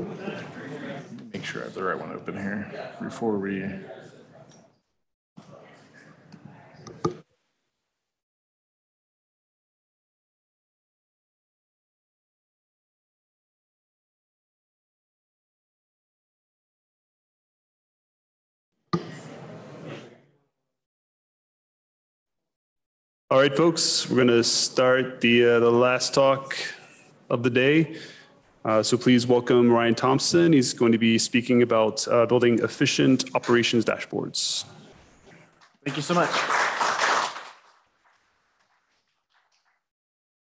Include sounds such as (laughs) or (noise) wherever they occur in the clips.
Make sure I have the right one open here before we. All right, folks, we're going to start the, uh, the last talk of the day. Uh, So please welcome Ryan Thompson. He's going to be speaking about uh, building efficient operations dashboards. Thank you so much.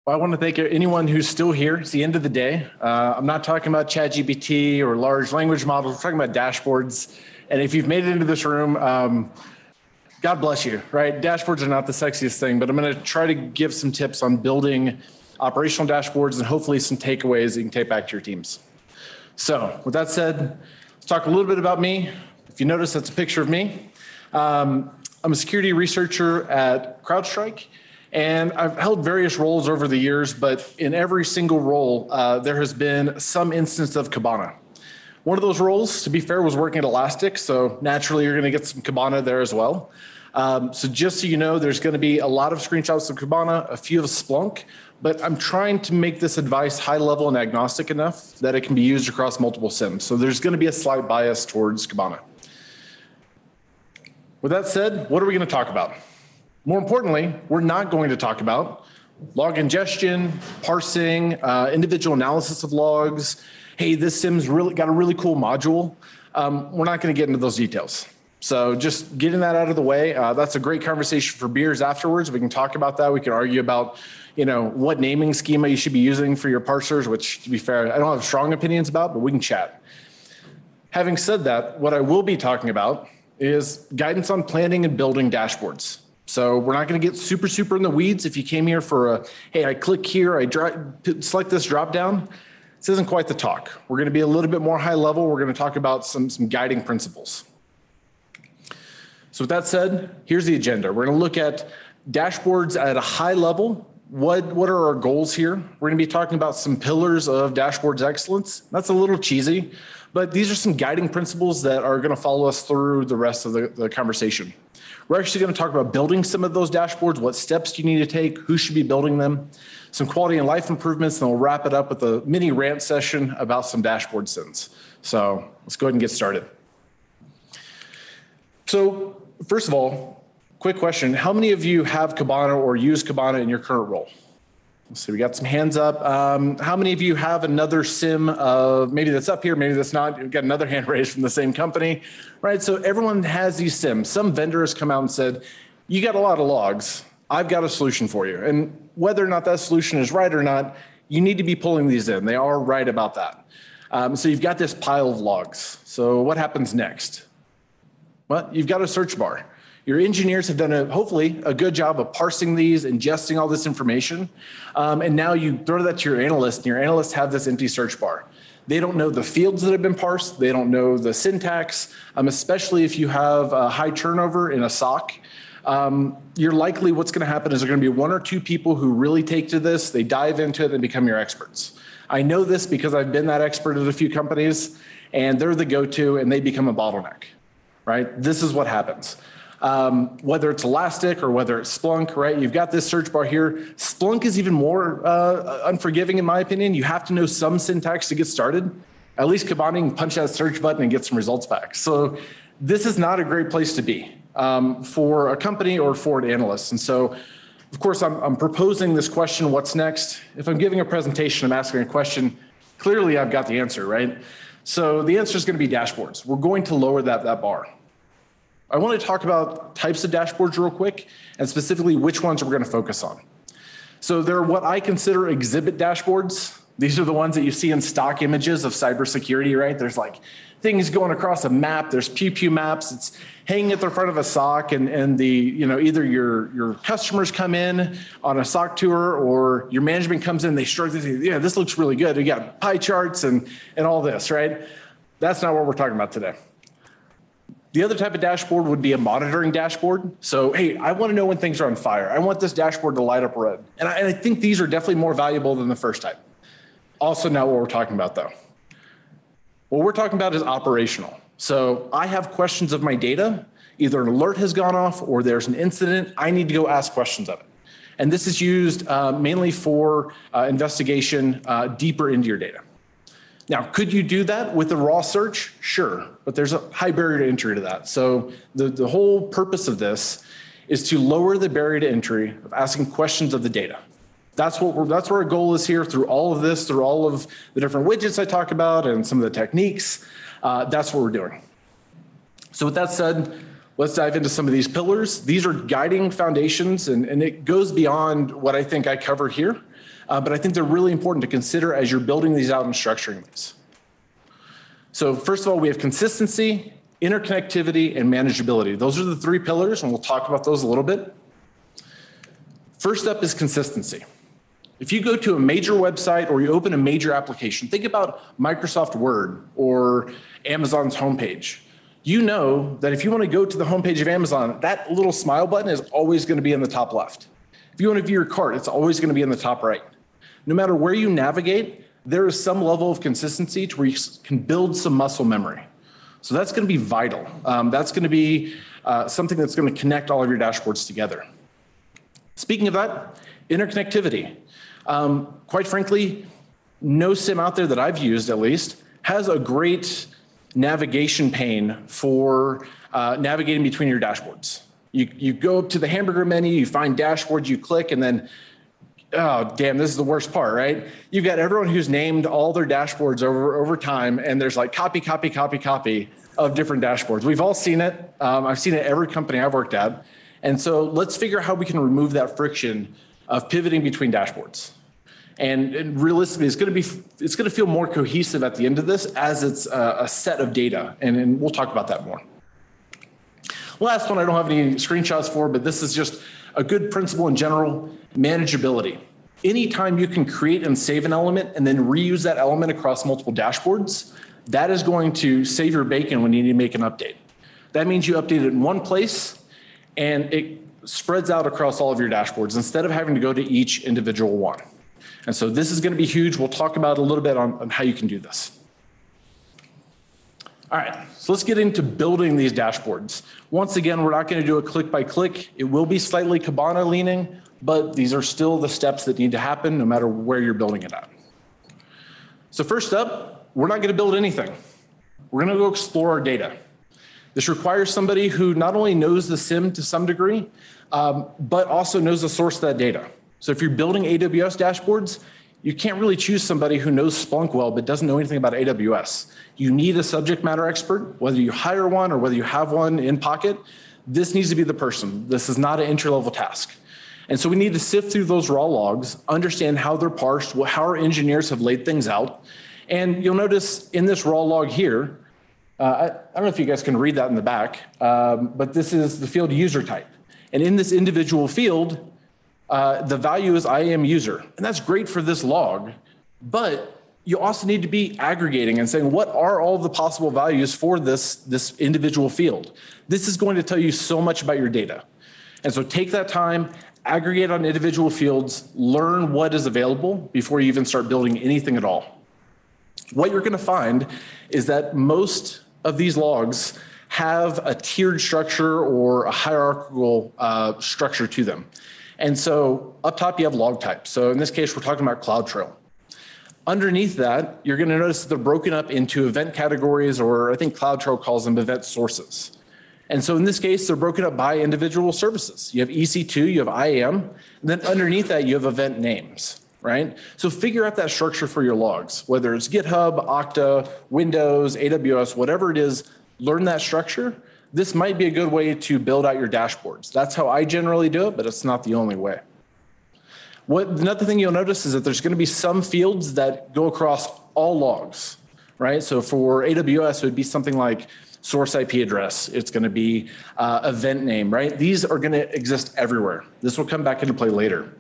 I want to thank anyone who's still here. It's the end of the day. Uh, I'm not talking about ChatGPT or large language models. We're talking about dashboards. And if you've made it into this room, um, God bless you, right? Dashboards are not the sexiest thing, but I'm going to try to give some tips on building operational dashboards and hopefully some takeaways you can take back to your teams. So, with that said, let's talk a little bit about me. If you notice, that's a picture of me. Um, I'm a security researcher at CrowdStrike, and I've held various roles over the years, but in every single role, uh, there has been some instance of Kibana. One of those roles, to be fair, was working at Elastic, so naturally you're going to get some Kibana there as well. Um, so just so you know, there's going to be a lot of screenshots of Kibana, a few of Splunk, but I'm trying to make this advice high level and agnostic enough that it can be used across multiple SIEMs. So there's going to be a slight bias towards Kibana. With that said, what are we going to talk about? More importantly, we're not going to talk about log ingestion, parsing, uh, individual analysis of logs. Hey, this SIEM's really got a really cool module. Um, we're not going to get into those details. So just getting that out of the way, uh, that's a great conversation for beers afterwards. We can talk about that. We can argue about, you know, what naming schema you should be using for your parsers, which to be fair, I don't have strong opinions about, but we can chat. Having said that, what I will be talking about is guidance on planning and building dashboards. So we're not going to get super, super in the weeds. If you came here for a, hey, I click here, I select this drop down, this isn't quite the talk. We're going to be a little bit more high level. We're going to talk about some, some guiding principles. So with that said, here's the agenda. We're going to look at dashboards at a high level. What, what are our goals here? We're going to be talking about some pillars of dashboards excellence. That's a little cheesy, but these are some guiding principles that are going to follow us through the rest of the, the conversation. We're actually going to talk about building some of those dashboards, what steps do you need to take, who should be building them, some quality and life improvements, and we'll wrap it up with a mini rant session about some dashboard sins. So let's go ahead and get started. So first of all, quick question. How many of you have Kibana or use Kibana in your current role? Let's we got some hands up. Um, how many of you have another SIEM of maybe that's up here, maybe that's not? We've got another (laughs) hand raised from the same company, right? So everyone has these SIEMs. Some vendor has come out and said, you got a lot of logs. I've got a solution for you. And whether or not that solution is right or not, you need to be pulling these in. They are right about that. Um, so you've got this pile of logs. So what happens next? Well, you've got a search bar. Your engineers have done a, hopefully a good job of parsing these, ingesting all this information. Um, and now you throw that to your analyst, and your analysts have this empty search bar. They don't know the fields that have been parsed. They don't know the syntax, um, especially if you have a high turnover in a SOC. Um, you're likely what's going to happen is there are going to be one or two people who really take to this, they dive into it and become your experts. I know this because I've been that expert at a few companies, and they're the go to, and they become a bottleneck, right? This is what happens um, whether it's Elastic or whether it's Splunk, right? You've got this search bar here. Splunk is even more uh, unforgiving, in my opinion. You have to know some syntax to get started. At least Kibana can punch that search button and get some results back. So this is not a great place to be um, for a company or for an analyst. And so, of course, I'm, I'm proposing this question, what's next? If I'm giving a presentation, I'm asking a question, clearly I've got the answer, right? So the answer is going to be dashboards. We're going to lower that, that bar. I want to talk about types of dashboards real quick and specifically which ones we're going to focus on. So there are what I consider exhibit dashboards. These are the ones that you see in stock images of cybersecurity, right? There's like things going across a map. There's pew pew maps. It's hanging at the front of a SOC, and and the you know either your your customers come in on a SOC tour or your management comes in. They start to say, yeah, this looks really good. We got pie charts and and all this, right? That's not what we're talking about today. The other type of dashboard would be a monitoring dashboard. So, hey, I want to know when things are on fire. I want this dashboard to light up red. And I, and I think these are definitely more valuable than the first type. Also, not what we're talking about though. What we're talking about is operational. So I have questions of my data, either an alert has gone off or there's an incident, I need to go ask questions of it. And this is used uh, mainly for uh, investigation uh, deeper into your data. Now, could you do that with a raw search? Sure, but there's a high barrier to entry to that. So the, the whole purpose of this is to lower the barrier to entry of asking questions of the data. That's what we're, that's where our goal is here through all of this, through all of the different widgets I talk about and some of the techniques. Uh, that's what we're doing. So with that said, let's dive into some of these pillars. These are guiding foundations and, and it goes beyond what I think I cover here. Uh, but I think they're really important to consider as you're building these out and structuring these. So first of all, we have consistency, interconnectivity, and manageability. Those are the three pillars, and we'll talk about those a little bit. First up is consistency. If you go to a major website or you open a major application, think about Microsoft Word or Amazon's homepage. You know that if you want to go to the homepage of Amazon, that little smile button is always going to be in the top left. If you want to view your cart, it's always going to be in the top right no matter where you navigate, there is some level of consistency to where you can build some muscle memory. So that's going to be vital. Um, that's going to be uh, something that's going to connect all of your dashboards together. Speaking of that, interconnectivity. Um, quite frankly, no SIEM out there that I've used at least has a great navigation pane for uh, navigating between your dashboards. You, you go up to the hamburger menu, you find dashboards, you click, and then oh damn this is the worst part right? You've got everyone who's named all their dashboards over over time and there's like copy copy copy copy of different dashboards. We've all seen it. Um, i've seen it every company i've worked at. And so let's figure out how we can remove that friction of pivoting between dashboards. And, and realistically it's going to be it's going to feel more cohesive at the end of this as it's a, a set of data. And, and we'll talk about that more. Last one i don't have any screenshots for but this is just a good principle in general, manageability. Anytime you can create and save an element and then reuse that element across multiple dashboards, that is going to save your bacon when you need to make an update. That means you update it in one place and it spreads out across all of your dashboards instead of having to go to each individual one. And so this is going to be huge. We'll talk about a little bit on, on how you can do this. All right, so let's get into building these dashboards. Once again, we're not going to do a click by click. It will be slightly Kibana leaning, but these are still the steps that need to happen no matter where you're building it at. So first up, we're not going to build anything. We're going to go explore our data. This requires somebody who not only knows the SIEM to some degree, um, but also knows the source of that data. So if you're building AWS dashboards, you can't really choose somebody who knows Splunk well but doesn't know anything about AWS. You need a subject matter expert, whether you hire one or whether you have one in pocket. This needs to be the person. This is not an entry level task. And so we need to sift through those raw logs, understand how they're parsed, how our engineers have laid things out. And you'll notice in this raw log here, uh, I, I, don't know if you guys can read that in the back, um, but this is the field user type. And in this individual field, uh, the value is I am user. And that's great for this log, but you also need to be aggregating and saying what are all the possible values for this, this individual field. This is going to tell you so much about your data. And so take that time, aggregate on individual fields, learn what is available before you even start building anything at all. What you're going to find is that most of these logs have a tiered structure or a hierarchical uh, structure to them. And so up top, you have log types. So in this case, we're talking about CloudTrail. Underneath that, you're going to notice that they're broken up into event categories, or I think CloudTrail calls them event sources. And so in this case, they're broken up by individual services. You have EC2, you have IAM, and then underneath that, you have event names, right? So figure out that structure for your logs, whether it's GitHub, Okta, Windows, AWS, whatever it is, learn that structure. This might be a good way to build out your dashboards. That's how I generally do it, but it's not the only way. What, another thing you'll notice is that there's going to be some fields that go across all logs, right? So for AWS, it would be something like source IP address. It's going to be uh, event name, right? These are going to exist everywhere. This will come back into play later.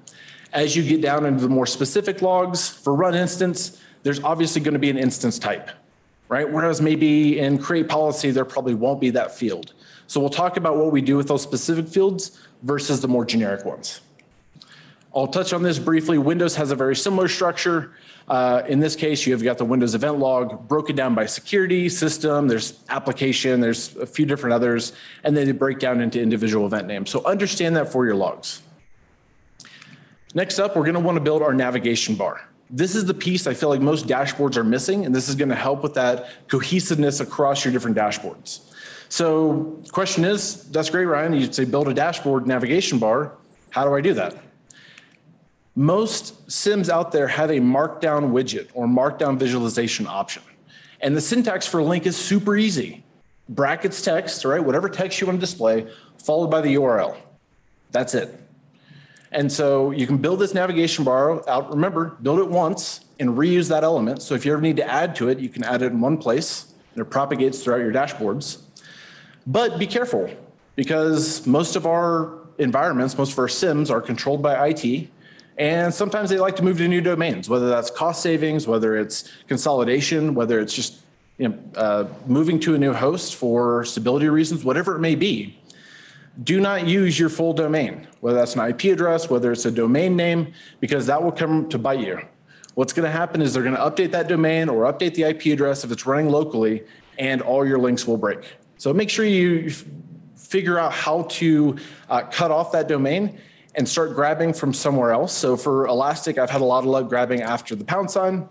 As you get down into the more specific logs for run instance, there's obviously going to be an instance type, right? Whereas maybe in create policy, there probably won't be that field. So we'll talk about what we do with those specific fields versus the more generic ones. I'll touch on this briefly. Windows has a very similar structure. Uh, in this case, you've got the Windows event log broken down by security, system, there's application, there's a few different others, and then they break down into individual event names. So understand that for your logs. Next up, we're going to want to build our navigation bar. This is the piece I feel like most dashboards are missing, and this is going to help with that cohesiveness across your different dashboards. So question is, that's great, Ryan. You'd say build a dashboard navigation bar. How do I do that? Most SIEMs out there have a markdown widget or markdown visualization option. And the syntax for link is super easy. Brackets text, right? Whatever text you want to display, followed by the URL. That's it. And so you can build this navigation bar out. Remember, build it once and reuse that element. So if you ever need to add to it, you can add it in one place and it propagates throughout your dashboards. But be careful because most of our environments, most of our SIEMs are controlled by IT and sometimes they like to move to new domains, whether that's cost savings, whether it's consolidation, whether it's just you know, uh, moving to a new host for stability reasons, whatever it may be. Do not use your full domain, whether that's an IP address, whether it's a domain name, because that will come to bite you. What's going to happen is they're going to update that domain or update the IP address if it's running locally, and all your links will break. So make sure you figure out how to uh, cut off that domain and start grabbing from somewhere else. So for Elastic, I've had a lot of luck grabbing after the pound sign.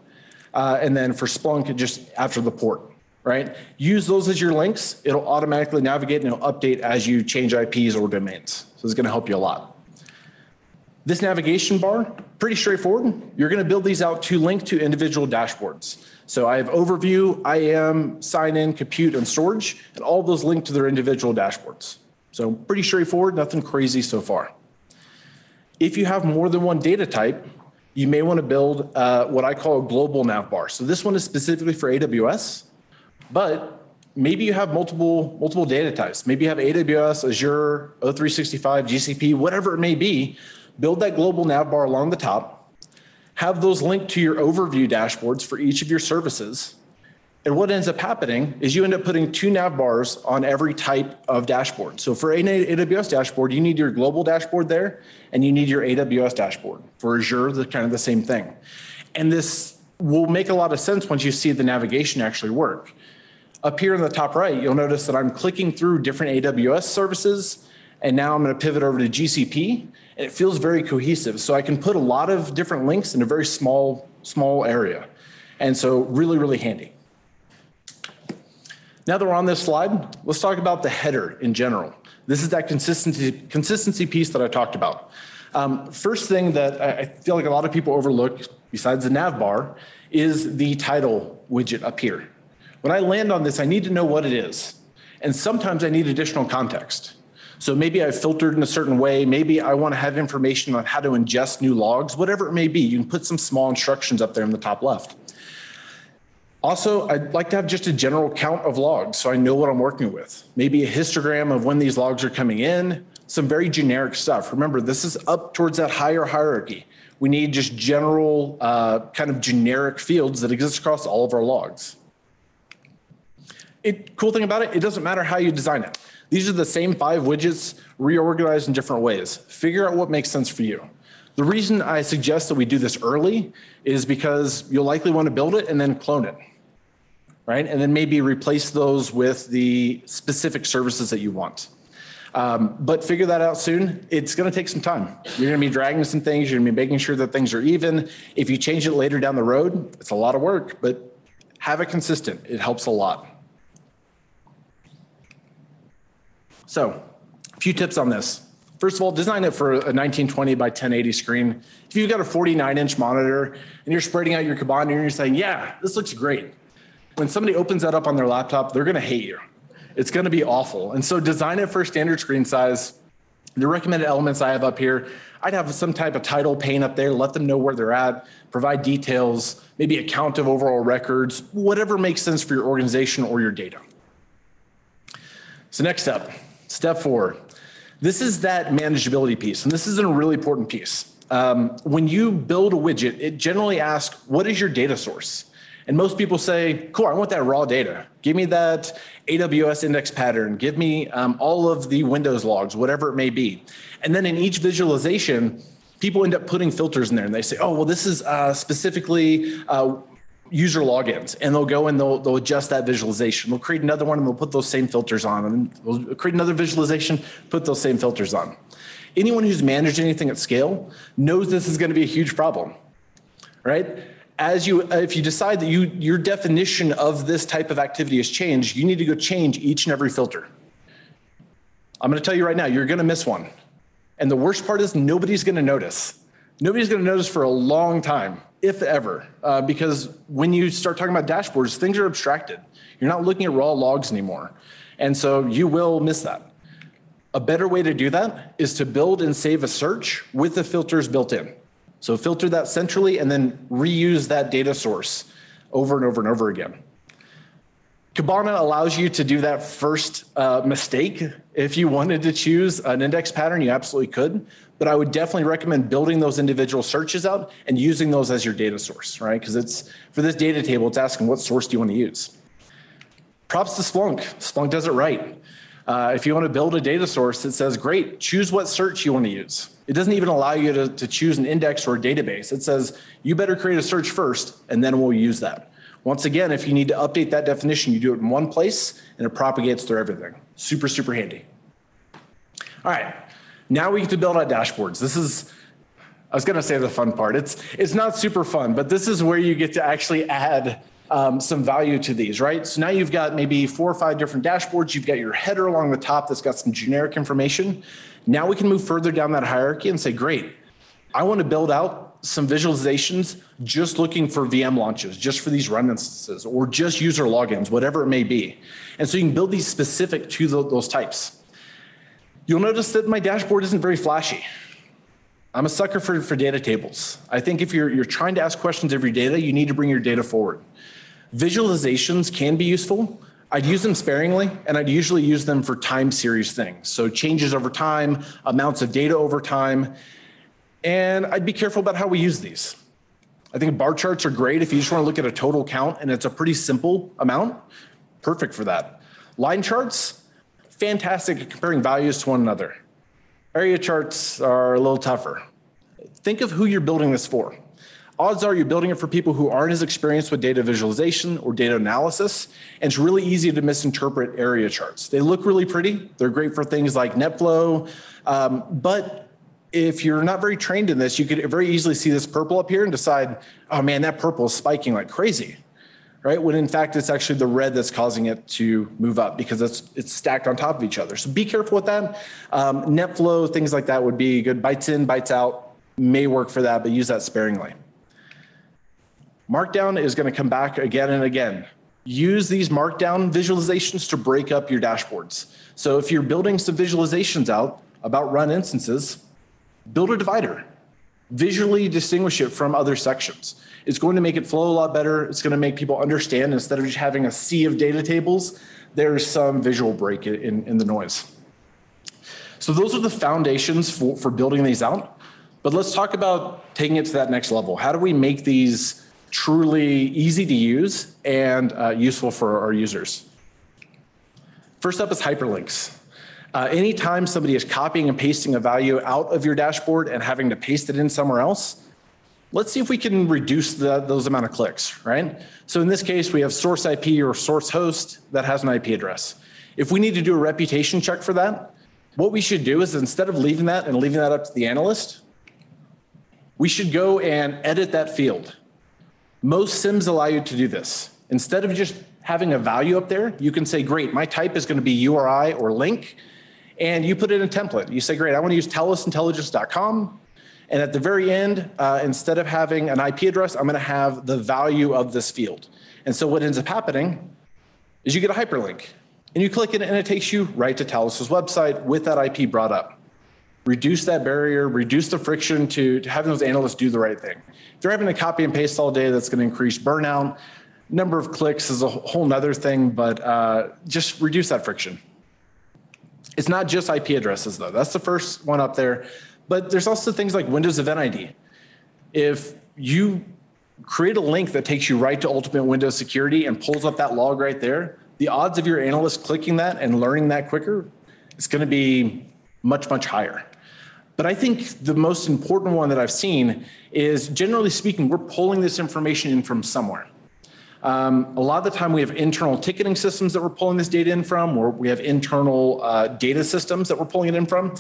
Uh, and then for Splunk, just after the port, right? Use those as your links. It'll automatically navigate and it'll update as you change IPs or domains. So it's going to help you a lot. This navigation bar, pretty straightforward. You're going to build these out to link to individual dashboards. So I have overview, IAM, sign in, compute, and storage, and all those link to their individual dashboards. So pretty straightforward, nothing crazy so far. If you have more than one data type, you may want to build uh, what I call a global nav bar. So this one is specifically for AWS, but maybe you have multiple multiple data types. Maybe you have AWS, Azure, O365, GCP, whatever it may be. Build that global nav bar along the top. Have those linked to your overview dashboards for each of your services and what ends up happening is you end up putting two nav bars on every type of dashboard. So for an AWS dashboard, you need your global dashboard there, and you need your AWS dashboard. For Azure, the kind of the same thing. And this will make a lot of sense once you see the navigation actually work. Up here in the top right, you'll notice that I'm clicking through different AWS services, and now I'm going to pivot over to GCP, and it feels very cohesive. So I can put a lot of different links in a very small, small area. And so really, really handy. Now that we're on this slide, let's talk about the header in general. This is that consistency, consistency piece that I talked about. Um, first thing that I feel like a lot of people overlook, besides the nav bar, is the title widget up here. When I land on this, I need to know what it is. And sometimes I need additional context. So maybe I've filtered in a certain way. Maybe I want to have information on how to ingest new logs, whatever it may be. You can put some small instructions up there in the top left. Also, I'd like to have just a general count of logs so I know what I'm working with. Maybe a histogram of when these logs are coming in, some very generic stuff. Remember, this is up towards that higher hierarchy. We need just general, uh, kind of generic fields that exist across all of our logs. It, cool thing about it, it doesn't matter how you design it. These are the same five widgets reorganized in different ways. Figure out what makes sense for you. The reason I suggest that we do this early is because you'll likely want to build it and then clone it, right? And then maybe replace those with the specific services that you want. Um, but figure that out soon. It's going to take some time. You're going to be dragging some things. You're going to be making sure that things are even. If you change it later down the road, it's a lot of work, but have it consistent. It helps a lot. So, a few tips on this. First of all, design it for a 1920 by 1080 screen. If you've got a 49 inch monitor and you're spreading out your Kibana and you're saying, yeah, this looks great. When somebody opens that up on their laptop, they're going to hate you. It's going to be awful. And so design it for standard screen size. The recommended elements I have up here, I'd have some type of title pane up there, let them know where they're at, provide details, maybe a count of overall records, whatever makes sense for your organization or your data. So next step, step four, this is that manageability piece, and this is a really important piece. Um, when you build a widget, it generally asks, what is your data source? And most people say, cool, I want that raw data. Give me that AWS index pattern. Give me um, all of the Windows logs, whatever it may be. And then in each visualization, people end up putting filters in there and they say, oh, well, this is uh, specifically uh, user logins. And they'll go and they'll, they'll adjust that visualization. They'll create another one and they'll put those same filters on. And they'll create another visualization, put those same filters on. Anyone who's managed anything at scale knows this is going to be a huge problem, right? As you, if you decide that you, your definition of this type of activity has changed, you need to go change each and every filter. I'm going to tell you right now, you're going to miss one. And the worst part is nobody's going to notice. Nobody's going to notice for a long time, if ever, uh, because when you start talking about dashboards, things are abstracted. You're not looking at raw logs anymore. And so you will miss that. A better way to do that is to build and save a search with the filters built in. So filter that centrally and then reuse that data source over and over and over again. Kibana allows you to do that first uh, mistake. If you wanted to choose an index pattern, you absolutely could. But I would definitely recommend building those individual searches out and using those as your data source, right? Because it's for this data table, it's asking what source do you want to use. Props to Splunk. Splunk does it right. Uh, if you want to build a data source, that says, great, choose what search you want to use. It doesn't even allow you to, to choose an index or a database. It says, you better create a search first, and then we'll use that. Once again, if you need to update that definition, you do it in one place and it propagates through everything. Super, super handy. All right, now we get to build out dashboards. This is, I was gonna say the fun part. It's, it's not super fun, but this is where you get to actually add um, some value to these, right? So now you've got maybe four or five different dashboards. You've got your header along the top that's got some generic information. Now we can move further down that hierarchy and say, great, I want to build out some visualizations just looking for VM launches, just for these run instances, or just user logins, whatever it may be. And so you can build these specific to those types. You'll notice that my dashboard isn't very flashy. I'm a sucker for, for data tables. I think if you're, you're trying to ask questions of your data, you need to bring your data forward. Visualizations can be useful. I'd use them sparingly, and I'd usually use them for time series things. So changes over time, amounts of data over time, and I'd be careful about how we use these. I think bar charts are great if you just want to look at a total count and it's a pretty simple amount. Perfect for that. Line charts, fantastic at comparing values to one another. Area charts are a little tougher. Think of who you're building this for. Odds are you're building it for people who aren't as experienced with data visualization or data analysis, and it's really easy to misinterpret area charts. They look really pretty. They're great for things like NetFlow, um, but if you're not very trained in this, you could very easily see this purple up here and decide, oh man, that purple is spiking like crazy, right? When in fact, it's actually the red that's causing it to move up because it's, it's stacked on top of each other. So be careful with that. Um, NetFlow, things like that would be good. Bytes in, bytes out may work for that, but use that sparingly. Markdown is going to come back again and again. Use these markdown visualizations to break up your dashboards. So if you're building some visualizations out about run instances, build a divider. Visually distinguish it from other sections. It's going to make it flow a lot better. It's going to make people understand instead of just having a sea of data tables, there's some visual break in, in the noise. So those are the foundations for, for building these out. But let's talk about taking it to that next level. How do we make these truly easy to use and uh, useful for our users? First up is hyperlinks. Uh, anytime somebody is copying and pasting a value out of your dashboard and having to paste it in somewhere else, let's see if we can reduce the, those amount of clicks, right? So in this case, we have source IP or source host that has an IP address. If we need to do a reputation check for that, what we should do is instead of leaving that and leaving that up to the analyst, we should go and edit that field. Most SIEMs allow you to do this. Instead of just having a value up there, you can say, great, my type is going to be URI or link, and you put in a template. You say, great, I want to use talosintelligence.com. And at the very end, uh, instead of having an IP address, I'm going to have the value of this field. And so what ends up happening is you get a hyperlink and you click it and it takes you right to Talos's website with that IP brought up. Reduce that barrier, reduce the friction to, to having those analysts do the right thing. If they're having to copy and paste all day, that's going to increase burnout. Number of clicks is a whole nother thing, but uh, just reduce that friction. It's not just IP addresses though. That's the first one up there. But there's also things like Windows Event ID. If you create a link that takes you right to Ultimate Windows Security and pulls up that log right there, the odds of your analyst clicking that and learning that quicker is going to be much, much higher. But I think the most important one that I've seen is generally speaking, we're pulling this information in from somewhere. Um, a lot of the time we have internal ticketing systems that we're pulling this data in from, or we have internal uh, data systems that we're pulling it in from.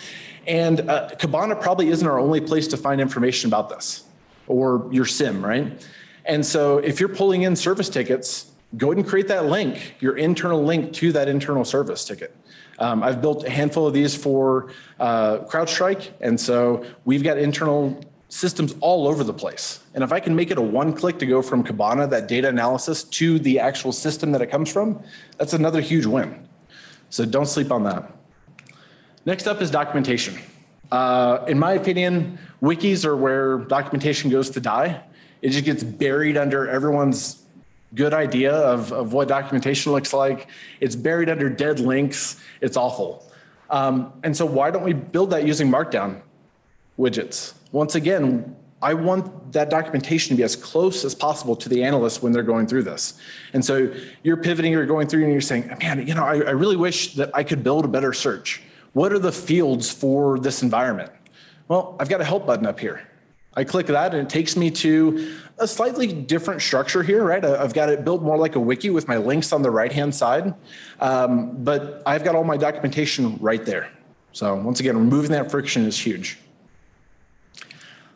And uh, Kibana probably isn't our only place to find information about this or your SIEM, right? And so if you're pulling in service tickets, go ahead and create that link, your internal link to that internal service ticket. Um, I've built a handful of these for uh, CrowdStrike, and so we've got internal systems all over the place. And if I can make it a one click to go from Kibana, that data analysis, to the actual system that it comes from, that's another huge win. So don't sleep on that. Next up is documentation. Uh, in my opinion, wikis are where documentation goes to die. It just gets buried under everyone's good idea of, of what documentation looks like. It's buried under dead links. It's awful. Um, and so why don't we build that using Markdown widgets? Once again, I want that documentation to be as close as possible to the analyst when they're going through this. And so you're pivoting, you're going through and you're saying, man, you know, I, I really wish that I could build a better search. What are the fields for this environment? Well, I've got a help button up here. I click that and it takes me to a slightly different structure here, right? I've got it built more like a wiki with my links on the right-hand side, um, but I've got all my documentation right there. So once again, removing that friction is huge.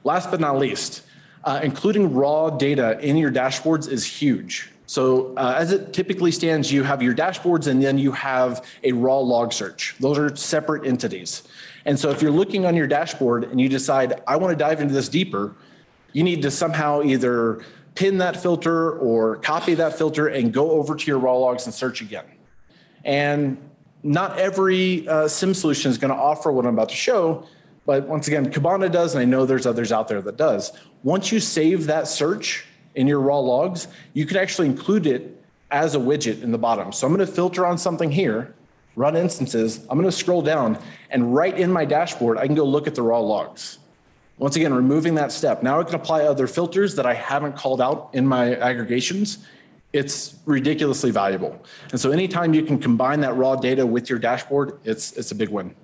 Last but not least, uh, including raw data in your dashboards is huge. So uh, as it typically stands, you have your dashboards and then you have a raw log search. Those are separate entities. And so if you're looking on your dashboard and you decide, I want to dive into this deeper, you need to somehow either pin that filter or copy that filter and go over to your raw logs and search again. And not every uh, SIEM solution is going to offer what I'm about to show, but once again, Kibana does, and I know there's others out there that does. Once you save that search in your raw logs, you can actually include it as a widget in the bottom. So I'm going to filter on something here, run instances. I'm going to scroll down, and right in my dashboard, I can go look at the raw logs. Once again, removing that step. Now I can apply other filters that I haven't called out in my aggregations. It's ridiculously valuable. And so anytime you can combine that raw data with your dashboard, it's, it's a big win.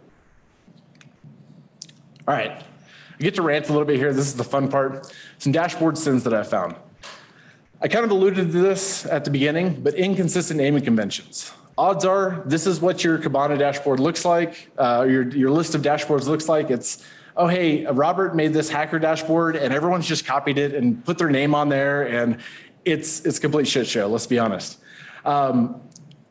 All right, I get to rant a little bit here. This is the fun part. Some dashboard sins that I found. I kind of alluded to this at the beginning, but inconsistent naming conventions. Odds are this is what your Kibana dashboard looks like, uh, your, your list of dashboards looks like. It's oh, hey, Robert made this hacker dashboard and everyone's just copied it and put their name on there. And it's, it's complete shit show, let's be honest. Um,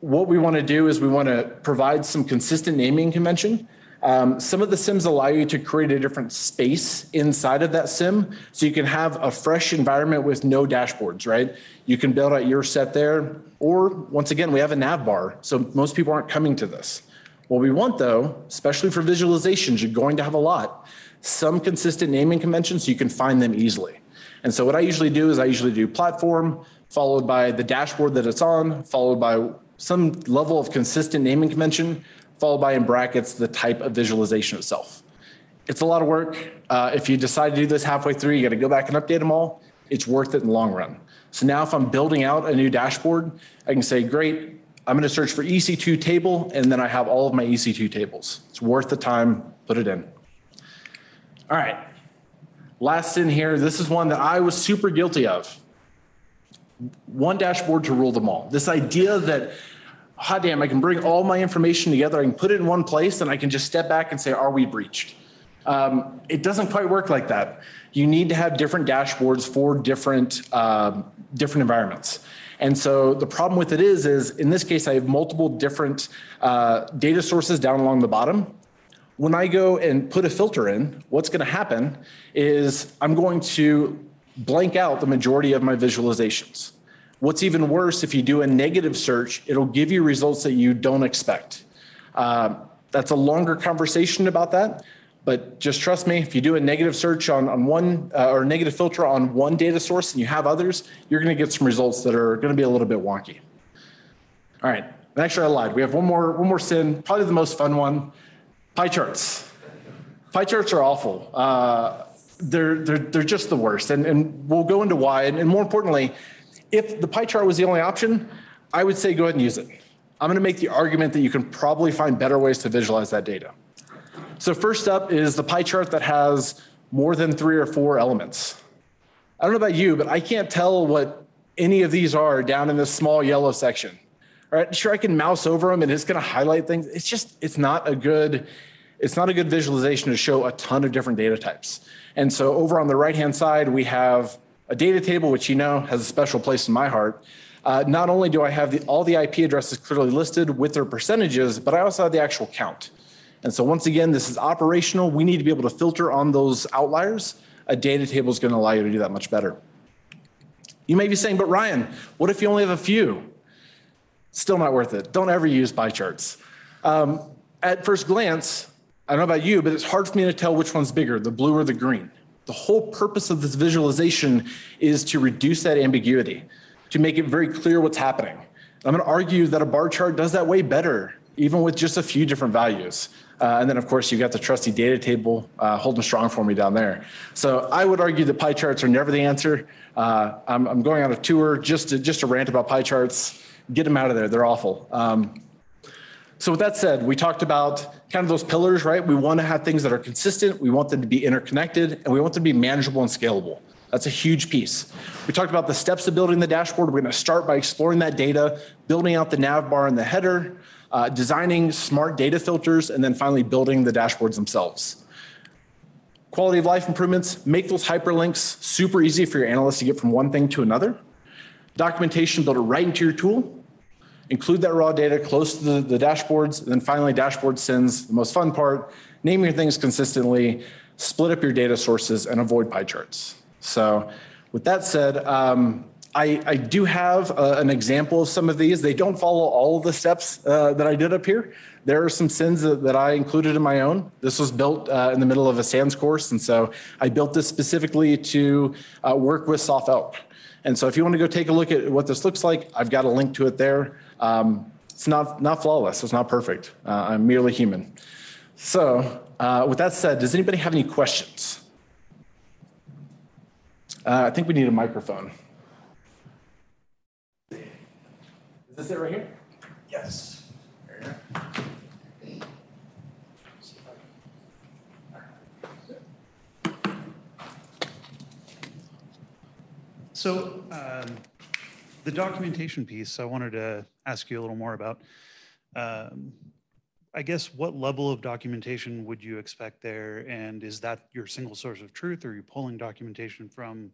what we want to do is we want to provide some consistent naming convention. Um, some of the SIEMs allow you to create a different space inside of that SIEM so you can have a fresh environment with no dashboards, right? You can build out your set there. Or once again, we have a nav bar. So most people aren't coming to this. What we want though, especially for visualizations, you're going to have a lot, some consistent naming conventions so you can find them easily. And so what I usually do is I usually do platform, followed by the dashboard that it's on, followed by some level of consistent naming convention, followed by in brackets the type of visualization itself. It's a lot of work. Uh, if you decide to do this halfway through, you got to go back and update them all. It's worth it in the long run. So now if I'm building out a new dashboard, I can say, great, I'm going to search for EC2 table, and then I have all of my EC2 tables. It's worth the time, put it in. All right, last in here, this is one that I was super guilty of. One dashboard to rule them all. This idea that, hot damn, I can bring all my information together, I can put it in one place, and I can just step back and say, are we breached? Um, it doesn't quite work like that. You need to have different dashboards for different, um, different environments. And so the problem with it is, is in this case, I have multiple different uh, data sources down along the bottom. When I go and put a filter in, what's going to happen is I'm going to blank out the majority of my visualizations. What's even worse, if you do a negative search, it'll give you results that you don't expect. Uh, that's a longer conversation about that, but just trust me, if you do a negative search on, on one uh, or negative filter on one data source and you have others, you're going to get some results that are going to be a little bit wonky. All right. And actually, I lied. We have one more, one more sin, probably the most fun one pie charts. Pie charts are awful. Uh, they're, they're, they're just the worst. And, and we'll go into why. And, and more importantly, if the pie chart was the only option, I would say go ahead and use it. I'm going to make the argument that you can probably find better ways to visualize that data. So first up is the pie chart that has more than three or four elements. I don't know about you, but I can't tell what any of these are down in this small yellow section. All right, sure, I can mouse over them and it's going to highlight things. It's just, it's not a good, it's not a good visualization to show a ton of different data types. And so over on the right-hand side, we have a data table, which you know has a special place in my heart. Uh, not only do I have the, all the IP addresses clearly listed with their percentages, but I also have the actual count. And so once again, this is operational. We need to be able to filter on those outliers. A data table is going to allow you to do that much better. You may be saying, but Ryan, what if you only have a few? Still not worth it. Don't ever use pie charts. Um, at first glance, I don't know about you, but it's hard for me to tell which one's bigger, the blue or the green. The whole purpose of this visualization is to reduce that ambiguity, to make it very clear what's happening. I'm going to argue that a bar chart does that way better, even with just a few different values. Uh, and then, of course, you've got the trusty data table uh, holding strong for me down there. So I would argue that pie charts are never the answer. Uh, I'm, I'm, going on a tour just to, just to rant about pie charts. Get them out of there. They're awful. Um, so with that said, we talked about kind of those pillars, right? We want to have things that are consistent. We want them to be interconnected and we want them to be manageable and scalable. That's a huge piece. We talked about the steps of building the dashboard. We're going to start by exploring that data, building out the nav bar and the header, uh, designing smart data filters, and then finally building the dashboards themselves. Quality of life improvements, make those hyperlinks super easy for your analysts to get from one thing to another. Documentation, build it right into your tool. Include that raw data close to the, the dashboards. And then finally, dashboard sends the most fun part, name your things consistently, split up your data sources, and avoid pie charts. So with that said, um, I, I, do have uh, an example of some of these. They don't follow all of the steps uh, that I did up here. There are some sins that, that I included in my own. This was built uh, in the middle of a SANS course, and so I built this specifically to uh, work with SOF-ELK. And so if you want to go take a look at what this looks like, I've got a link to it there. Um, it's not, not flawless, it's not perfect. Uh, I'm merely human. So uh, with that said, does anybody have any questions? I think we need a microphone. Is this it right here? Yes. So um, the documentation piece, I wanted to ask you a little more about. Um, I guess what level of documentation would you expect there? And is that your single source of truth? Or are you pulling documentation from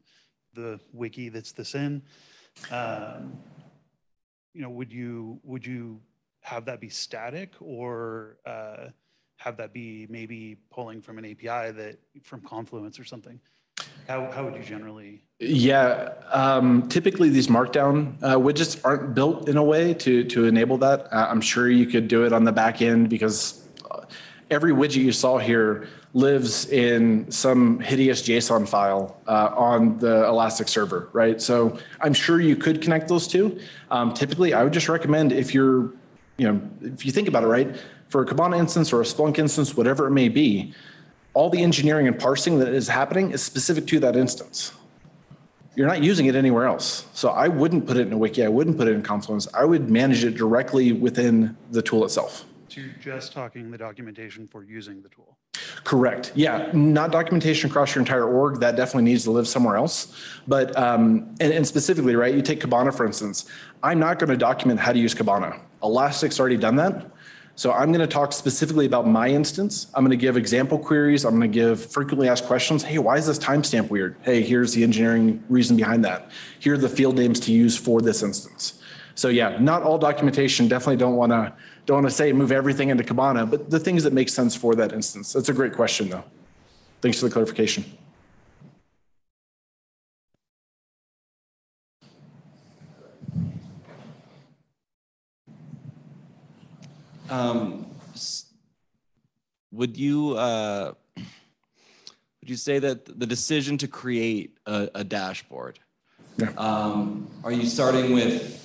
the wiki that's the SIN? Um, you know, would you would you have that be static or uh, have that be maybe pulling from an API that from Confluence or something? How, how would you generally? Yeah, um, typically these Markdown uh, widgets aren't built in a way to to enable that. Uh, I'm sure you could do it on the back end because uh, every widget you saw here lives in some hideous JSON file uh, on the Elastic server, right? So I'm sure you could connect those two. Um, typically, I would just recommend if you're, you know, if you think about it, right, for a Kibana instance or a Splunk instance, whatever it may be, all the engineering and parsing that is happening is specific to that instance. You're not using it anywhere else. So I wouldn't put it in a wiki. I wouldn't put it in Confluence. I would manage it directly within the tool itself. You're just talking the documentation for using the tool? Correct. Yeah, not documentation across your entire org. That definitely needs to live somewhere else. But um, and, and, specifically, right? You take Kibana for instance. I'm not going to document how to use Kibana. Elastic's already done that. So I'm going to talk specifically about my instance. I'm going to give example queries. I'm going to give frequently asked questions. Hey, why is this timestamp weird? Hey, here's the engineering reason behind that. Here are the field names to use for this instance. So yeah, not all documentation. Definitely don't want to don't want to say move everything into Kibana, but the things that make sense for that instance. That's a great question, though. Thanks for the clarification. Um, would you uh, would you say that the decision to create a, a dashboard? Yeah. Um, are you starting with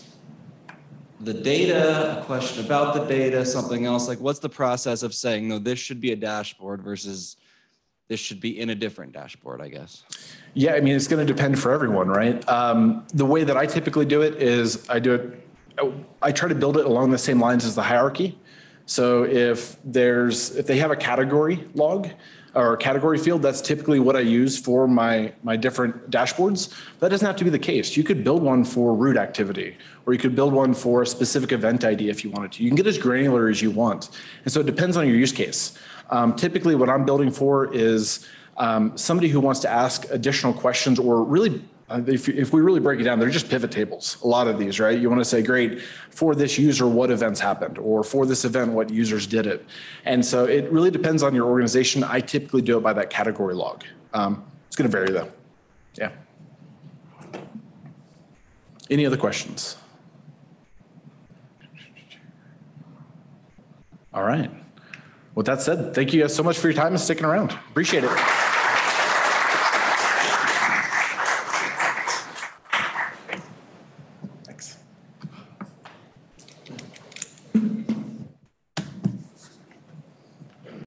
the data, a question about the data, something else? Like, what's the process of saying, no, this should be a dashboard versus this should be in a different dashboard, I guess? Yeah, I mean, it's going to depend for everyone, right? Um, the way that I typically do it is I do it, I try to build it along the same lines as the hierarchy. So if there's, if they have a category log or category field, that's typically what I use for my, my different dashboards. That doesn't have to be the case. You could build one for root activity, or you could build one for a specific event ID if you wanted to. You can get as granular as you want. And so it depends on your use case. Um, typically what I'm building for is um, somebody who wants to ask additional questions or really uh, if, if we really break it down, they're just pivot tables. A lot of these, right? You want to say, great, for this user, what events happened, or for this event, what users did it. And so it really depends on your organization. I typically do it by that category log. Um, it's going to vary though. Yeah. Any other questions? All right. With that said, thank you guys so much for your time and sticking around. Appreciate it.